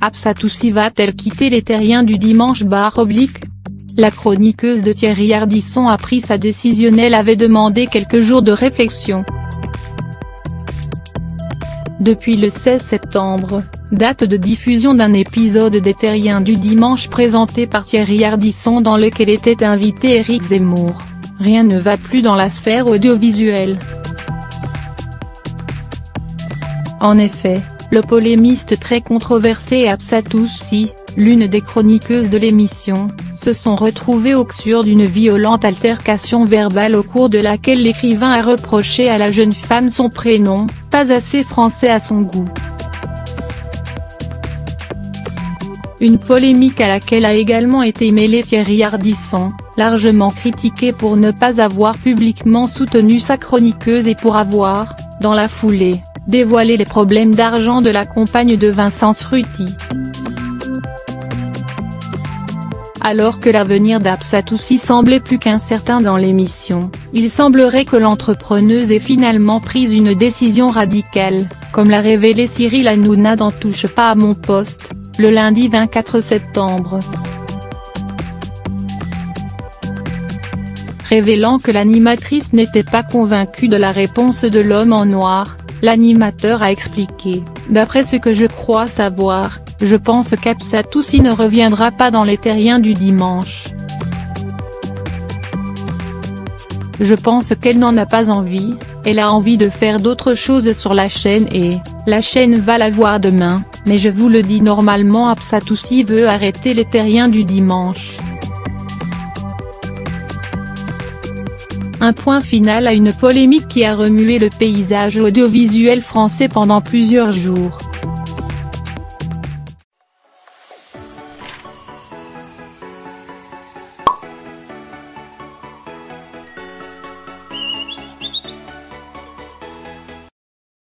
Absatoussi va-t-elle quitter les terriens du dimanche bar oblique? La chroniqueuse de Thierry Ardisson a pris sa décision elle avait demandé quelques jours de réflexion. Depuis le 16 septembre, date de diffusion d'un épisode des Terriens du dimanche présenté par Thierry Ardisson dans lequel était invité Éric Zemmour, rien ne va plus dans la sphère audiovisuelle. En effet, le polémiste très controversé Absatoussi, l'une des chroniqueuses de l'émission, se sont retrouvés au cœur d'une violente altercation verbale au cours de laquelle l'écrivain a reproché à la jeune femme son prénom, pas assez français à son goût. Une polémique à laquelle a également été mêlé Thierry Ardisson, largement critiqué pour ne pas avoir publiquement soutenu sa chroniqueuse et pour avoir, dans la foulée, dévoilé les problèmes d'argent de la compagne de Vincent Ruti. Alors que l'avenir d'Absatoussi semblait plus qu'incertain dans l'émission, il semblerait que l'entrepreneuse ait finalement pris une décision radicale, comme l'a révélé Cyril Hanouna dans Touche pas à mon poste, le lundi 24 septembre. Révélant que l'animatrice n'était pas convaincue de la réponse de l'homme en noir, l'animateur a expliqué, d'après ce que je crois savoir, je pense qu'Absatoussi ne reviendra pas dans les terriens du dimanche. Je pense qu'elle n'en a pas envie, elle a envie de faire d'autres choses sur la chaîne et, la chaîne va la voir demain, mais je vous le dis normalement Absatoussi veut arrêter les terriens du dimanche. Un point final à une polémique qui a remué le paysage audiovisuel français pendant plusieurs jours.